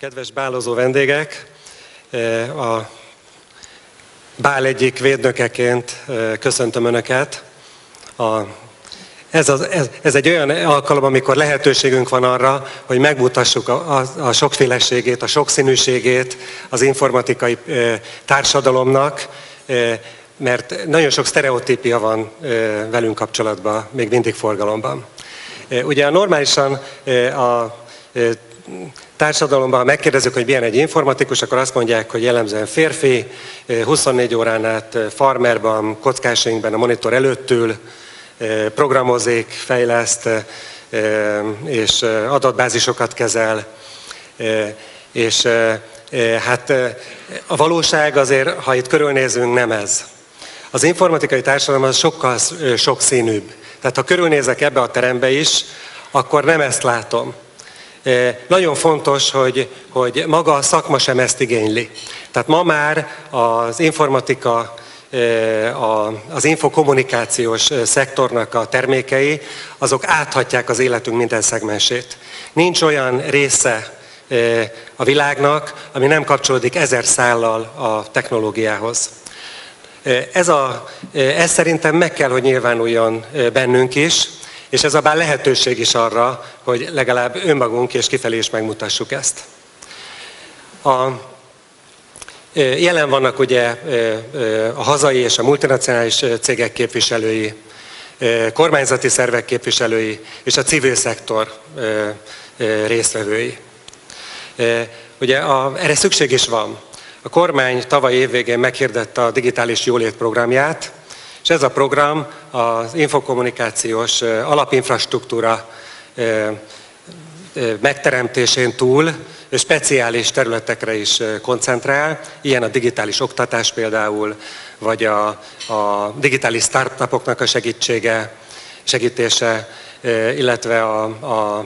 Kedves bálozó vendégek, a bál egyik védnökeként köszöntöm Önöket. A, ez, az, ez, ez egy olyan alkalom, amikor lehetőségünk van arra, hogy megmutassuk a, a, a sokféleségét, a sokszínűségét az informatikai társadalomnak, mert nagyon sok sztereotípia van velünk kapcsolatban, még mindig forgalomban. Ugye normálisan a társadalomban, ha megkérdezzük, hogy milyen egy informatikus, akkor azt mondják, hogy jellemzően férfi, 24 órán át farmerban, kockásainkban a monitor előttül, programozik, fejleszt, és adatbázisokat kezel, és hát a valóság azért, ha itt körülnézünk, nem ez. Az informatikai társadalom az sokkal sokszínűbb. Tehát ha körülnézek ebbe a terembe is, akkor nem ezt látom. Nagyon fontos, hogy, hogy maga a szakma sem ezt igényli. Tehát ma már az informatika, az infokommunikációs szektornak a termékei, azok áthatják az életünk minden szegmensét. Nincs olyan része a világnak, ami nem kapcsolódik ezer szállal a technológiához. Ez, a, ez szerintem meg kell, hogy nyilvánuljon bennünk is, és ez a bár lehetőség is arra, hogy legalább önmagunk és kifelé is megmutassuk ezt. A, jelen vannak ugye a hazai és a multinacionális cégek képviselői, kormányzati szervek képviselői és a civil szektor résztvevői. Ugye a, erre szükség is van. A kormány tavaly évvégén meghirdette a digitális jólét programját, és ez a program az infokommunikációs alapinfrastruktúra megteremtésén túl speciális területekre is koncentrál, ilyen a digitális oktatás például, vagy a, a digitális startupoknak a segítsége, segítése, illetve a, a,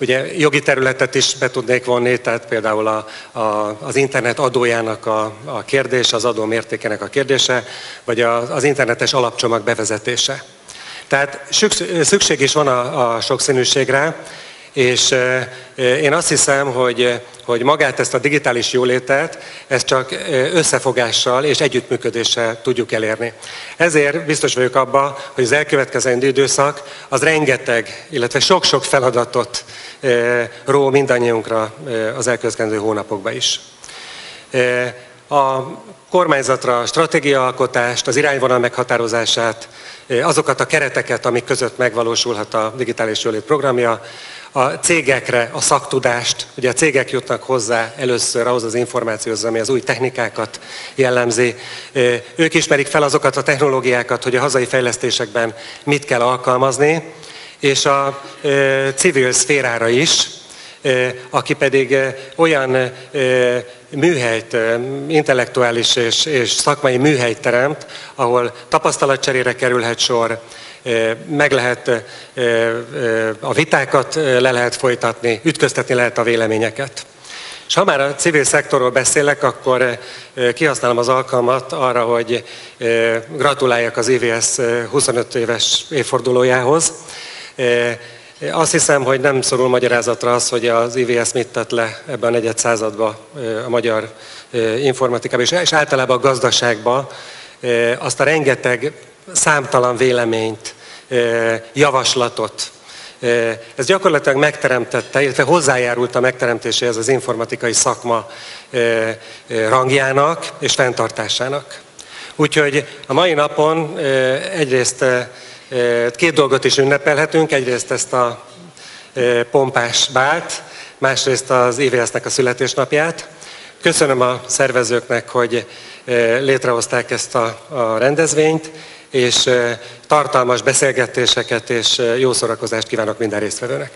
ugye jogi területet is be tudnék vonni, tehát például a, a, az internet adójának a, a kérdése, az adó mértékének a kérdése, vagy a, az internetes alapcsomag bevezetése. Tehát szükség is van a, a sokszínűségre, és én azt hiszem, hogy, hogy magát ezt a digitális jólétet, ezt csak összefogással és együttműködéssel tudjuk elérni. Ezért biztos vagyok abban, hogy az elkövetkezendő időszak az rengeteg, illetve sok-sok feladatot ró mindannyiunkra az elkövetkezendő hónapokban is. A kormányzatra a stratégiaalkotást, az irányvonal meghatározását, azokat a kereteket, amik között megvalósulhat a digitális jólét programja, a cégekre a szaktudást, ugye a cégek jutnak hozzá először ahhoz az információhoz, ami az új technikákat jellemzi. Ők ismerik fel azokat a technológiákat, hogy a hazai fejlesztésekben mit kell alkalmazni, és a civil szférára is, aki pedig olyan műhelyt, intellektuális és, és szakmai műhelyt teremt, ahol tapasztalatcserére kerülhet sor, meg lehet a vitákat le lehet folytatni, ütköztetni lehet a véleményeket. És ha már a civil szektorról beszélek, akkor kihasználom az alkalmat arra, hogy gratuláljak az IVS 25 éves évfordulójához. Azt hiszem, hogy nem szorul magyarázatra az, hogy az IVS mit tett le ebben a negyed században a magyar informatikában, és általában a gazdaságban azt a rengeteg számtalan véleményt, javaslatot. Ez gyakorlatilag megteremtette, illetve hozzájárult a megteremtéséhez az informatikai szakma rangjának és fenntartásának. Úgyhogy a mai napon egyrészt két dolgot is ünnepelhetünk, egyrészt ezt a pompás bált, másrészt az IVS-nek a születésnapját. Köszönöm a szervezőknek, hogy létrehozták ezt a, a rendezvényt, és tartalmas beszélgetéseket és jó szórakozást kívánok minden résztvevőnek.